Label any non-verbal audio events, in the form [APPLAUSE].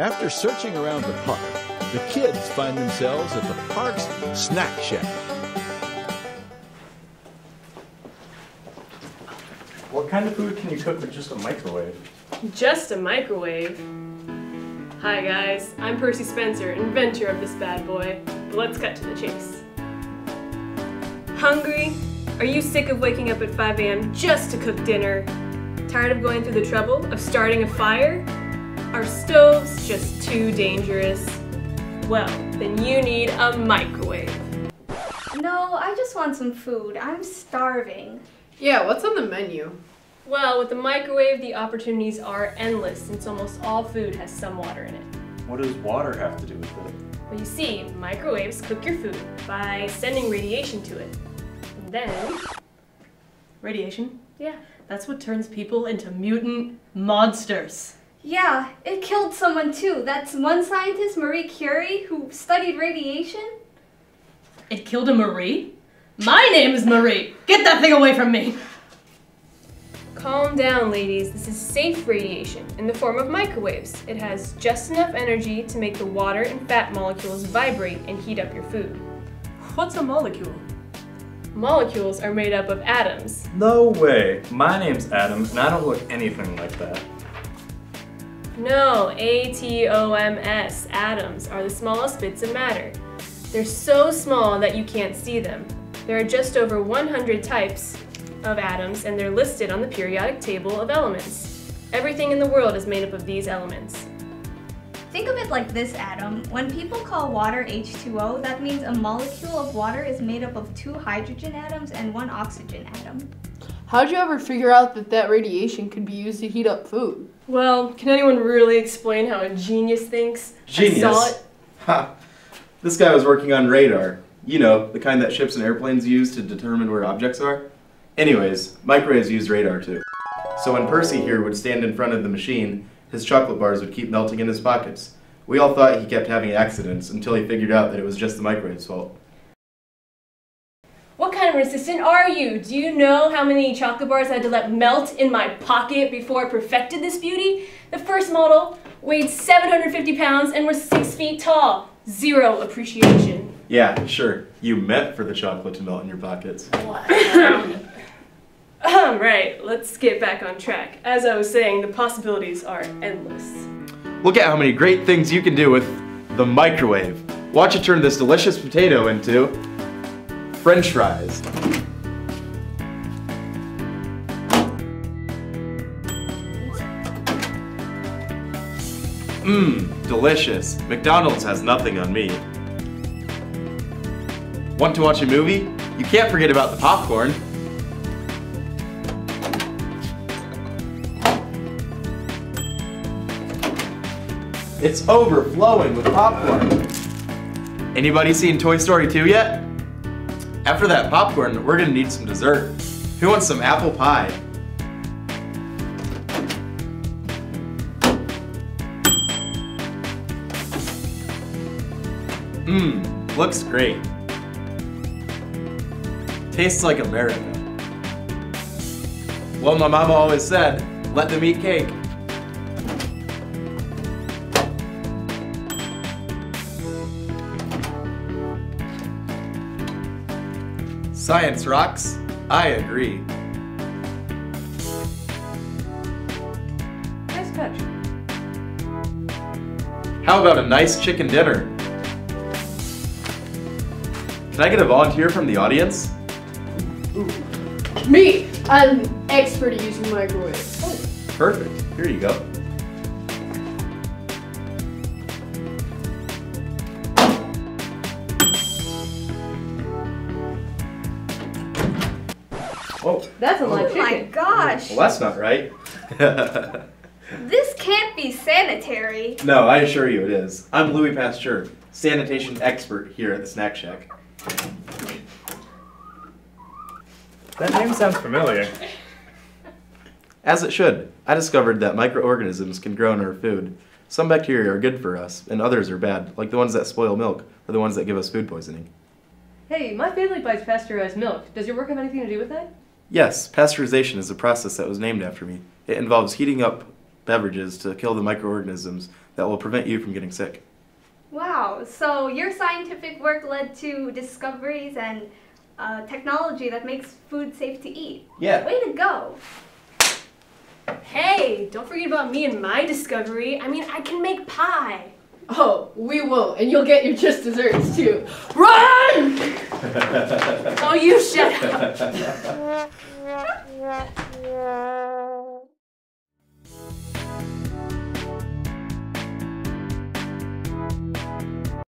After searching around the park, the kids find themselves at the park's snack shack. What kind of food can you cook with just a microwave? Just a microwave. Hi guys, I'm Percy Spencer, inventor of this bad boy. But let's cut to the chase. Hungry? Are you sick of waking up at 5 a.m. just to cook dinner? Tired of going through the trouble of starting a fire? Are stoves just too dangerous? Well, then you need a microwave. No, I just want some food. I'm starving. Yeah, what's on the menu? Well, with the microwave, the opportunities are endless since almost all food has some water in it. What does water have to do with it? Well, you see, microwaves cook your food by sending radiation to it. And then, Radiation? yeah, That's what turns people into mutant monsters. Yeah, it killed someone too. That's one scientist, Marie Curie, who studied radiation. It killed a Marie? My name is Marie! Get that thing away from me! Calm down, ladies. This is safe radiation in the form of microwaves. It has just enough energy to make the water and fat molecules vibrate and heat up your food. What's a molecule? Molecules are made up of atoms. No way. My name's Adam, and I don't look anything like that. No, A T O M S, atoms, are the smallest bits of matter. They're so small that you can't see them. There are just over 100 types of atoms, and they're listed on the periodic table of elements. Everything in the world is made up of these elements. Think of it like this, atom. When people call water H2O, that means a molecule of water is made up of two hydrogen atoms and one oxygen atom. How'd you ever figure out that that radiation could be used to heat up food? Well, can anyone really explain how a genius thinks? Genius. it. Ha! This guy was working on radar. You know, the kind that ships and airplanes use to determine where objects are. Anyways, microwaves use radar too. So when Percy here would stand in front of the machine, his chocolate bars would keep melting in his pockets. We all thought he kept having accidents until he figured out that it was just the microwave's fault. What kind assistant are you? Do you know how many chocolate bars I had to let melt in my pocket before I perfected this beauty? The first model weighed 750 pounds and was 6 feet tall. Zero appreciation. Yeah, sure. You meant for the chocolate to melt in your pockets. Um, [LAUGHS] right, let's get back on track. As I was saying, the possibilities are endless. Look at how many great things you can do with the microwave. Watch it turn this delicious potato into french fries. Mmm, delicious. McDonald's has nothing on me. Want to watch a movie? You can't forget about the popcorn. It's overflowing with popcorn. Anybody seen Toy Story 2 yet? After that popcorn, we're gonna need some dessert. Who wants some apple pie? Mmm, looks great. Tastes like America. Well, my mama always said, let them eat cake. Science rocks. I agree. Nice touch. How about a nice chicken dinner? Can I get a volunteer from the audience? Me! I'm an expert at using microwaves. Perfect. Here you go. Oh, That's a Oh. live Oh my chicken. gosh! well, that's not right. [LAUGHS] This can't be sanitary. no, I assure you it is. I'm Louis Pasteur, sanitation expert here at the Snack Shack. That name sounds familiar. As it should. I discovered that microorganisms can grow in our food. Some bacteria are good for us, and others are bad, like the ones that spoil milk, or the ones that give us food poisoning. Hey, my family buys pasteurized milk. Does your work have anything to do with that? Yes, pasteurization is a process that was named after me. It involves heating up beverages to kill the microorganisms that will prevent you from getting sick. Wow, so your scientific work led to discoveries and uh, technology that makes food safe to eat. Yeah. Way to go! Hey, don't forget about me and my discovery. I mean, I can make pie. Oh, we won't, and you'll get your just desserts too. Run! [LAUGHS] oh, you shut up. [LAUGHS]